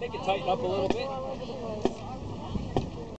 They can tighten up a little bit.